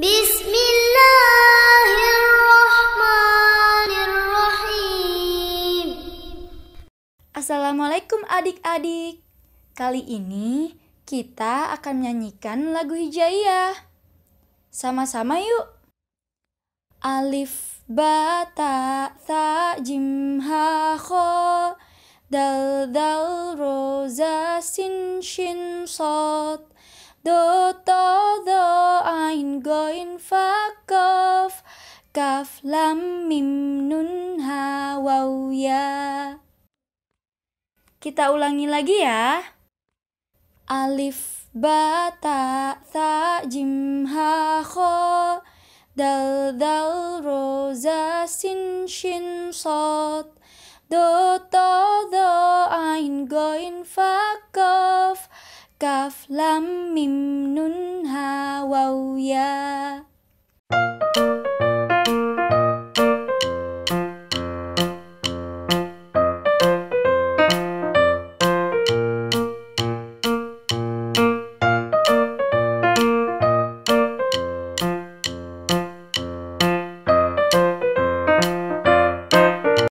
Bismillahirrahmanirrahim. Assalamualaikum adik-adik. Kali ini kita akan menyanyikan lagu hijaiyah. Sama-sama yuk. Alif ba ta tha jim ha kho dal dal ro za sin shin sot do to do ain goin fa kaf lam mim nun ha waw ya. Kita ulangi lagi ya. Alif ba ta tha jim ha kho dal dal ro za sin shin sot do to do ain goin fa kaf kaf lam mim nun ha waw ya.